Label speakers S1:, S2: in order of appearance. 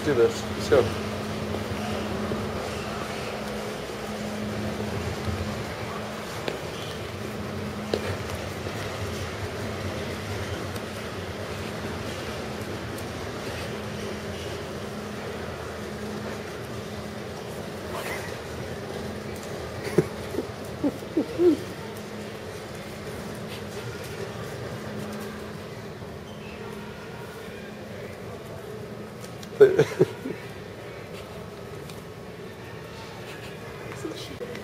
S1: Let's do this. Let's go. 失礼します。